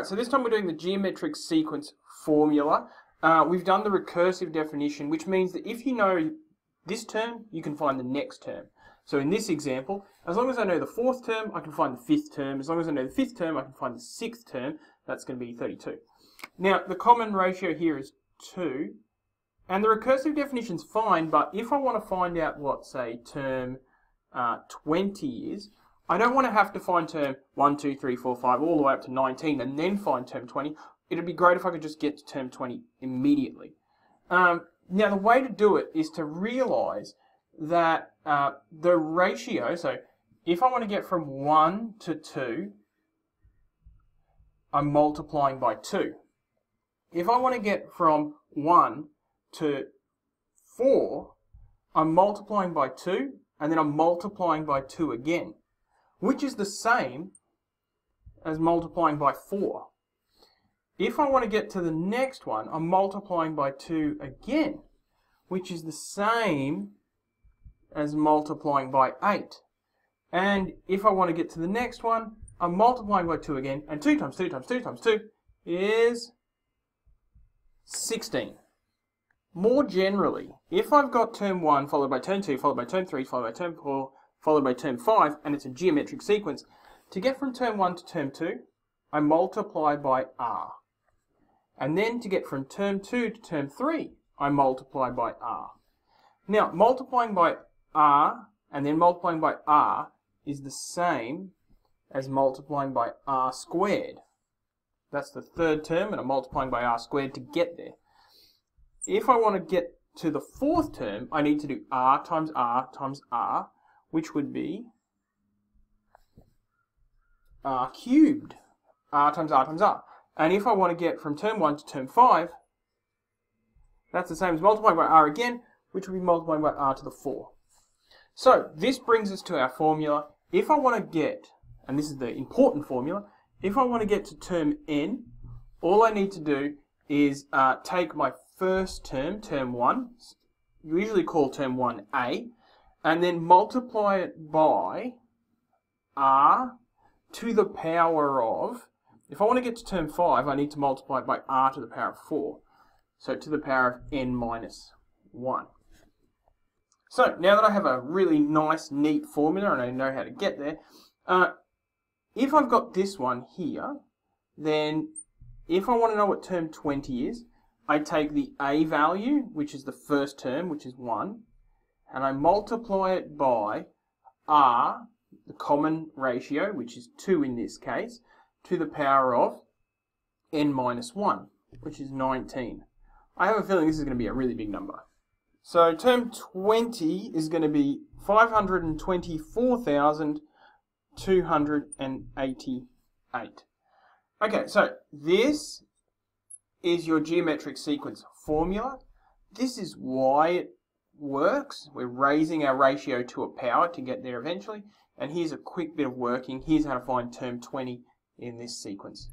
Alright, so this time we're doing the geometric sequence formula. Uh, we've done the recursive definition, which means that if you know this term, you can find the next term. So in this example, as long as I know the fourth term, I can find the fifth term. As long as I know the fifth term, I can find the sixth term. That's going to be 32. Now, the common ratio here is 2. And the recursive definition is fine, but if I want to find out what, say, term uh, 20 is, I don't want to have to find term 1, 2, 3, 4, 5, all the way up to 19 and then find term 20. It'd be great if I could just get to term 20 immediately. Um, now, the way to do it is to realize that uh, the ratio, so if I want to get from 1 to 2, I'm multiplying by 2. If I want to get from 1 to 4, I'm multiplying by 2, and then I'm multiplying by 2 again, which is the same as multiplying by 4. If I want to get to the next one, I'm multiplying by 2 again, which is the same as multiplying by 8. And if I want to get to the next one, I'm multiplying by 2 again, and 2 times 2 times 2 times 2 is 16. More generally, if I've got term 1 followed by term 2 followed by term 3 followed by term 4 followed by term 5, and it's a geometric sequence, to get from term 1 to term 2, I multiply by r. And then to get from term 2 to term 3, I multiply by r. Now, multiplying by r and then multiplying by r is the same as multiplying by r squared. That's the third term, and I'm multiplying by r squared to get there. If I want to get to the fourth term, I need to do r times r times r, which would be r cubed. r times r times r. And if I want to get from term 1 to term 5, that's the same as multiplying by r again, which would be multiplying by r to the 4. So this brings us to our formula. If I want to get, and this is the important formula, if I want to get to term n, all I need to do is uh, take my first term, term 1, You usually call term 1 a, and then multiply it by r to the power of, if I want to get to term 5, I need to multiply it by r to the power of 4. So to the power of n minus 1. So now that I have a really nice, neat formula and I know how to get there, uh, if I've got this one here, then if I want to know what term 20 is, I take the a value, which is the first term, which is 1, and I multiply it by r, the common ratio, which is 2 in this case, to the power of n minus 1, which is 19. I have a feeling this is going to be a really big number. So term 20 is going to be 524,288. Okay, so this is your geometric sequence formula. This is why it works. We're raising our ratio to a power to get there eventually. And here's a quick bit of working. Here's how to find term 20 in this sequence.